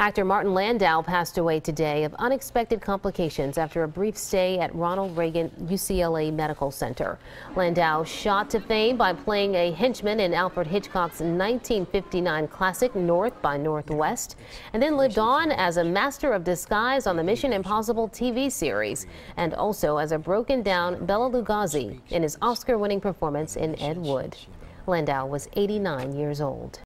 Actor Martin Landau passed away today of unexpected complications after a brief stay at Ronald Reagan UCLA Medical Center. Landau shot to fame by playing a henchman in Alfred Hitchcock's 1959 classic North by Northwest, and then lived on as a master of disguise on the Mission Impossible TV series, and also as a broken down Bela Lugosi in his Oscar winning performance in Ed Wood. Landau was 89 years old.